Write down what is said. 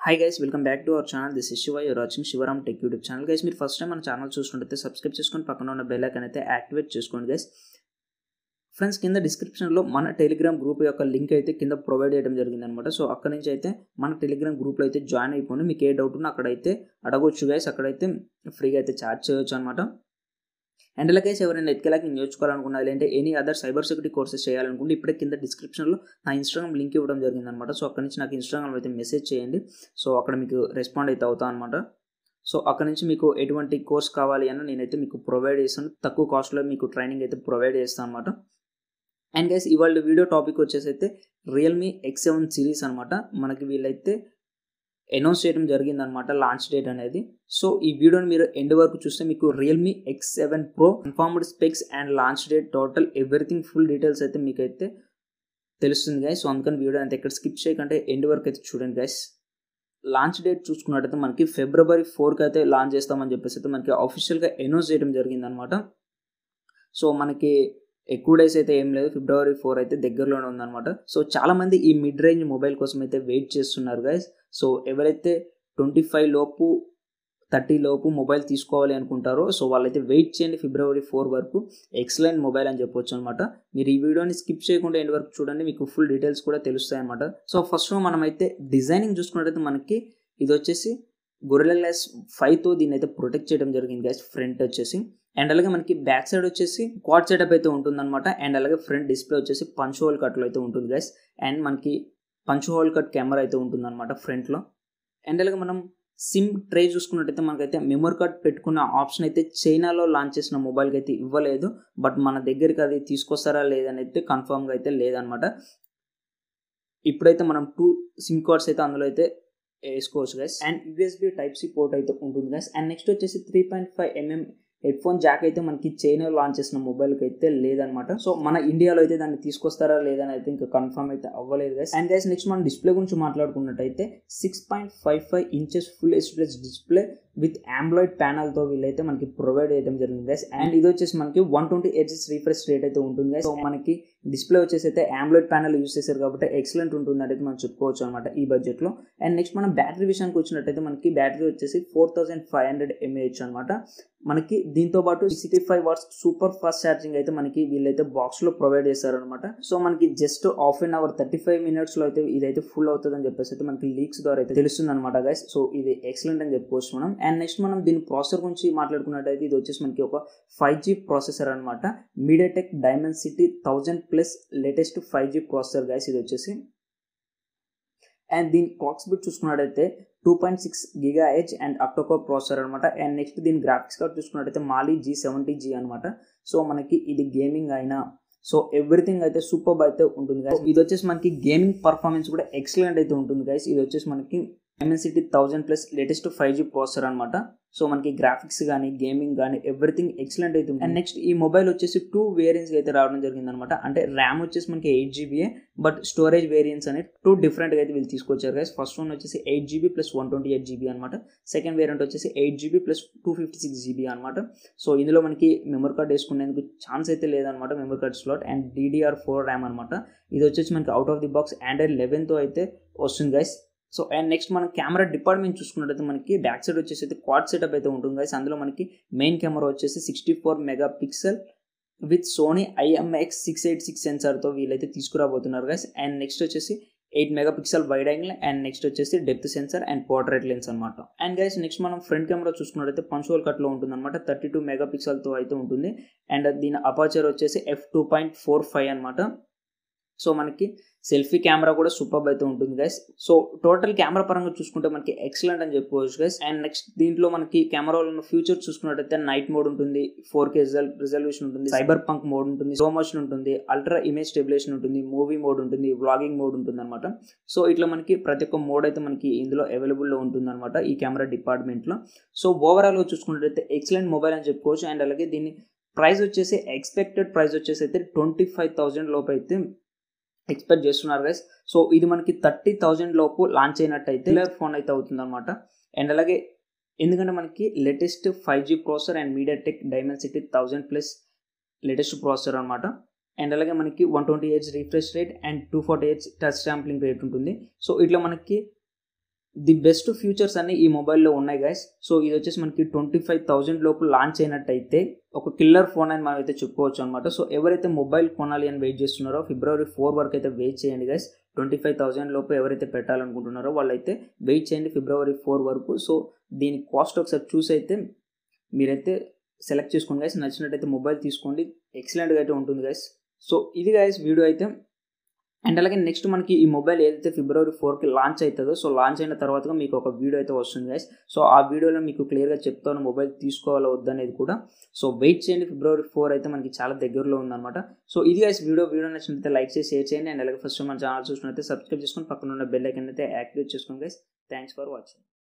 Hi guys welcome back to our channel this is Shiva you're watching Shivaram tech YouTube channel guys మీరు first time మన channel చూసుకుంటే subscribe చేసుకొని పక్కన ఉన్న bell icon అయితే activate చేసుకోండి గైస్ ఫ్రెండ్స్ కింద డిస్క్రిప్షన్లో మన టెలిగ్రామ్ గ్రూప్ యొక్క లింక్ అయితే కింద ప్రొవైడ్ చేయడం జరిగింది అనమాట సో అక్కడ నుంచి అయితే మన టెలిగ్రామ్ గ్రూప్లో అయితే జాయిన్ అయిపోయి మీకు ఏ డౌట్ ఉన్నా అక్కడైతే అడగొచ్చు గైస్ అక్కడైతే ఫ్రీగా అయితే చార్జ్ చేయొచ్చు అనమాట అండ్ ఇలాగైతే ఎవరైనా నేను నేర్చుకోవాలనుకున్నా లేదంటే any other cyber security courses చేయాలనుకుంటే ఇప్పుడే కింద డిస్క్రిప్షన్లో నా ఇన్స్టాగ్రామ్ లింక్ ఇవ్వడం జరిగింది అనమాట సో అక్కడ నుంచి నాకు ఇన్స్టాగ్రామ్ అయితే మెసేజ్ చేయండి. సో అక్కడ మీకు రెస్పాండ్ అయితే అవుతా అనమాట సో అక్కడ నుంచి మీకు ఎటువంటి కోర్స్ కావాలి అని నేనైతే మీకు ప్రొవైడ్ చేస్తాను. తక్కువ కాస్ట్లో మీకు ట్రైనింగ్ అయితే ప్రొవైడ్ చేస్తాను అనమాట అండ్ గైస్ ఇవాళ వీడియో టాపిక్ వచ్చేసి అయితే రియల్మీ ఎక్స్ సెవెన్ సిరీస్ అనమాట మనకి వీళ్ళైతే అనౌన్స్ చేయడం జరిగింది అనమాట లాంచ్ డేట్ అనేది. సో ఈ వీడియోని మీరు ఎండ్ వరకు చూస్తే మీకు Realme X seven pro confirmed specs and launch date total everything full details అయితే మీకైతే తెలుస్తుంది గైస్ సో అందుకని వీడియో అయితే ఎక్కడ స్కిప్ చేయకంటే ఎండ్ వరకు అయితే చూడండి గైస్ లాంచ్ డేట్ చూసుకున్నట్టయితే మనకి ఫిబ్రవరి ఫోర్కి అయితే లాంచ్ చేస్తామని చెప్పేసి అయితే మనకి అఫీషియల్గా అనౌన్స్ చేయడం జరిగిందనమాట సో మనకి ఎక్కువ డేస్ అయితే ఏం లేదు. ఫిబ్రవరి ఫోర్ అయితే దగ్గరలోనే ఉందన్నమాట. సో చాలామంది ఈ మిడ్ రేంజ్ మొబైల్ కోసం అయితే వెయిట్ చేస్తున్నారు గైస్ సో ఎవరైతే ట్వంటీ ఫైవ్ లోపు థర్టీ లోపు మొబైల్ తీసుకోవాలి అనుకుంటారో సో వాళ్ళైతే వెయిట్ చేయండి ఫిబ్రవరి ఫోర్ వరకు. ఎక్సలెంట్ మొబైల్ అని చెప్పొచ్చు అనమాట మీరు ఈ వీడియోని స్కిప్ చేయకుండా ఎండ్ వరకు చూడండి మీకు ఫుల్ డీటెయిల్స్ కూడా తెలుస్తాయి అనమాట సో ఫస్ట్ మనమైతే డిజైనింగ్ చూసుకున్నట్టయితే మనకి ఇది వచ్చేసి గొరిలా గ్లాస్ ఫైవ్తో దీన్ని అయితే ప్రొటెక్ట్ చేయడం జరిగింది గ్యాస్ ఫ్రంట్ వచ్చేసి. అండ్ అలాగే మనకి బ్యాక్ సైడ్ వచ్చేసి క్వాడ్ సెటప్ అయితే ఉంటుందన్నమాట. అండ్ అలాగే ఫ్రంట్ డిస్ప్లే వచ్చేసి పంచ్ హోల్ కట్లో అయితే ఉంటుంది గైస్ అండ్ మనకి పంచ్ హోల్ కట్ కెమెరా అయితే ఉంటుందన్నమాట ఫ్రంట్లో అండ్ అలాగే మనం సిమ్ ట్రే చూసుకున్నట్టయితే మనకైతే మెమరీ కార్డ్ పెట్టుకున్న ఆప్షన్ అయితే చైనాలో లాంచ్ చేసిన మొబైల్కి అయితే ఇవ్వలేదు. బట్ మన దగ్గరికి అది తీసుకొస్తారా లేదని అయితే కన్ఫర్మ్గా అయితే లేదనమాట ఇప్పుడైతే మనం టూ సిమ్ కార్డ్స్ అయితే అందులో అయితే వేసుకోవచ్చు guys and USB type C port అయితే ఉంటుంది గైస్ అండ్ నెక్స్ట్ వచ్చేసి three point five mm head phone jack అయితే మనకి చైనా లాంచ్ చేసిన మొబైల్కి అయితే లేదనమాట. సో మన ఇండియాలో అయితే దాన్ని తీసుకొస్తారా లేదని అయితే ఇంకా కన్ఫర్మ్ అయితే అవ్వలేదు గైస్ అండ్ గైస్ నెక్స్ట్ మనం డిస్ప్లే గురించి మాట్లాడుకున్నట్టయితే six point five five inches full HDS display with AMOLED ప్యానల్తో వీళ్ళైతే మనకి ప్రొవైడ్ చేయడం జరిగింది గైస్ అండ్ ఇది వచ్చేసి మనకి one twenty HS refresh rate అయితే ఉంటుంది గైస్ సో మనకి డిస్ప్లే వచ్చేసి అయితే ఆంబ్లాయిడ్ ప్యానల్ యూస్ చేశారు కాబట్టి ఎక్సలెంట్ ఉంటుంది అనేది మనం చెప్పుకోవచ్చు అనమాట ఈ బడ్జెట్లో అండ్ నెక్స్ట్ మనం బ్యాటరీ విషయానికి వచ్చినట్టయితే మనకి బ్యాటరీ వచ్చేసి four thousand five hundred mAh అనమాట. మనకి దీంతో పాటు sixty five watts super fast charging అయితే మనకి వీళ్ళైతే బాక్స్లో ప్రొవైడ్ చేశారనమాట సో మనకి just half an hour thirty five మినిట్స్లో అయితే ఇదైతే ఫుల్ అవుతుంది అని చెప్పేసి అయితే మనకి లీక్స్ ద్వారా అయితే తెలుస్తుంది అనమాట గైస్ సో ఇది ఎక్సలెంట్ అని చెప్పుకోవచ్చు మనం. అండ్ నెక్స్ట్ మనం దీని ప్రాసెసర్ గురించి మాట్లాడుకున్నట్టయితే ఇది వచ్చేసి మనకి ఒక ఫైవ్ జీ ప్రాసెసర్ అనమాట MediaTek Dimensity thousand plus latest five G processor guys ఇది వచ్చేసి. అండ్ దీని క్లాక్ స్పీడ్ చూసుకున్నట్టయితే two point six giga H and octa core processor అనమాట అండ్ నెక్స్ట్ దీని గ్రాఫిక్స్ కార్డ్ చూసుకున్నట్టయితే మాలీ జీ సెవెంటీ జీ అనమాట so మనకి ఇది గేమింగ్ అయినా సో ఎవ్రీథింగ్ అయితే సూపర్ అయితే ఉంటుంది గైస్ ఇది వచ్చేసి మనకి గేమింగ్ పర్ఫార్మెన్స్ కూడా ఎక్సలెంట్ అయితే ఉంటుంది గైస్ ఇది వచ్చేసి మనకి Dimensity thousand plus latest five G processor అనమాట సో మనకి గ్రాఫిక్స్ కానీ గేమింగ్ కానీ ఎవ్రీథింగ్ ఎక్సలెంట్ అయితే అండ్ నెక్స్ట్ ఈ మొబైల్ వచ్చేసి టూ వేరియంట్స్ అయితే రావడం జరిగింది అనమాట అంటే ర్యామ్ వచ్చేసి మనకి eight GB but storage variants అనేది టూ డిఫరెంట్గా అయితే వీళ్ళు తీసుకొచ్చారు గైస్ ఫస్ట్ వన్ వచ్చేసి eight GB plus one twenty eight GB అనమాట సెకండ్ వేరియంట్ వచ్చేసి eight GB plus two fifty six GB అనమాట సో ఇందులో మనకి మెమరీ కార్డ్ వేసుకునేందుకు ఛాన్స్ అయితే లేదనమాట memory card slot and DDR four RAM అనమాట ఇది వచ్చేసి మనకి out of the box Android లెవెన్తో అయితే వస్తుంది గైస్ సో అండ్ నెక్స్ట్ మనం కెమెరా డిపార్ట్మెంట్ చూసుకున్నట్టయితే మనకి బ్యాక్ సైడ్ వచ్చేసి అయితే క్వాడ్ సెటప్ అయితే ఉంటుంది గైస్ అందులో మనకి మెయిన్ కెమెరా వచ్చేసి sixty four megapixel with Sony IMX six eight six సెన్సార్తో వీళ్ళైతే తీసుకురాబోతున్నారు గైస్ అండ్ నెక్స్ట్ వచ్చేసి eight megapixel wide angle and next వచ్చేసి depth sensor and portrait lens అనమాట అండ్ గైస్ నెక్స్ట్ మనం ఫ్రంట్ కెమెరా చూసుకున్నట్టయితే పంచువల్ కట్లో ఉంటుంది అనమాట థర్టీ టూ మెగా పిక్సెల్తో అయితే ఉంటుంది. అండ్ దీని అపాచర్ వచ్చేసి F two point four five అనమాట సో మనకి సెల్ఫీ కెమెరా కూడా సూపర్ అయితే ఉంటుంది గైస్ సో టోటల్ కెమెరా పరంగా చూసుకుంటే మనకి ఎక్సలెంట్ అని చెప్పుకోవచ్చు గైస్ అండ్ నెక్స్ట్ దీంట్లో మనకి కెమెరాలో ఉన్న ఫ్యూచర్ చూసుకున్నట్టయితే నైట్ మోడ్ ఉంటుంది ఫోర్ కే రిజల్యూషన్ ఉంటుంది సైబర్ పంక్ మోడ్ ఉంటుంది స్లో మోషన్ ఉంటుంది అల్ట్రా ఇమేజ్ స్టెబిలేషన్ ఉంటుంది మూవీ మోడ్ ఉంటుంది వ్లాగింగ్ మోడ్ ఉంటుంది అనమాట సో ఇట్లా మనకి ప్రతి ఒక్క మోడ్ అయితే మనకి ఇందులో అవైలబుల్లో ఉంటుంది అనమాట ఈ కెమెరా డిపార్ట్మెంట్లో సో ఓవరాల్గా చూసుకున్నట్టయితే ఎక్సలెంట్ మొబైల్ అని చెప్పుకోవచ్చు. అండ్ అలాగే దీన్ని ప్రైస్ వచ్చేసి ఎక్స్పెక్టెడ్ ప్రైస్ వచ్చేసి అయితే ట్వంటీ ఫైవ్ థౌజండ్ లోపు అయితే ఎక్స్పెక్ట్ చేస్తున్నారు గైస్ సో ఇది మనకి థర్టీ థౌజండ్ లోపు లాంచ్ అయినట్టయితే ఫోన్ అయితే అవుతుంది అనమాట అండ్ అలాగే ఎందుకంటే మనకి latest five G processor and MediaTek Dimensity thousand plus latest processor అనమాట అండ్ అలాగే మనకి one twenty hertz refresh rate and two forty hertz touch sampling rate ఉంటుంది. సో ఇట్లా మనకి ది బెస్ట్ ఫ్యూచర్స్ అన్ని ఈ మొబైల్లో ఉన్నాయి గైస్ సో ఇది వచ్చేసి మనకి ట్వంటీ ఫైవ్ థౌజండ్ లోపు లాంచ్ అయినట్టయితే ఒక కిల్లర్ ఫోన్ అని మనం అయితే చెప్పుకోవచ్చు అనమాట సో ఎవరైతే మొబైల్ కొనాలి అని వెయిట్ చేస్తున్నారో ఫిబ్రవరి ఫోర్ వరకు అయితే వెయిట్ చేయండి గైస్ ట్వంటీ ఫైవ్ థౌజండ్ లోపు ఎవరైతే పెట్టాలనుకుంటున్నారో వాళ్ళైతే వెయిట్ చేయండి ఫిబ్రవరి ఫోర్ వరకు. సో దీని కాస్ట్ ఒకసారి చూసి అయితే మీరైతే సెలెక్ట్ చేసుకోండి గైస్ నచ్చినట్టయితే మొబైల్ తీసుకోండి. ఎక్సలెంట్గా అయితే ఉంటుంది గైస్ సో ఇది గైస్ వీడియో అయితే అండ్ అలాగే నెక్స్ట్ మనకి ఈ మొబైల్ ఏదైతే ఫిబ్రవరి ఫోర్కి లాంచ్ అవుతుందో సో లాంచ్ అయిన తర్వాత మీకు ఒక వీడియో అయితే వస్తుంది గైస్ సో ఆ వీడియోలో మీకు క్లియర్గా చెప్తాను మొబైల్ తీసుకోవాలా వద్దనేది కూడా. సో వెయిట్ చేయండి ఫిబ్రవరి ఫోర్ అయితే మనకి చాలా దగ్గరలో ఉందన్నమాట. సో ఇది గైస్ వీడియో వీడియో నచ్చినట్లయితే లైక్ చేసి షేర్ చేయండి. అండ్ అలాగే ఫస్ట్ మన ఛానల్ చూసినట్లయితే సబ్స్క్రైబ్ చేసుకొని పక్కన ఉన్న బెల్ ఐకన్ అయితే యాక్టివేట్ చేసుకోండి గైస్ థ్యాంక్స్ ఫర్ వాచింగ్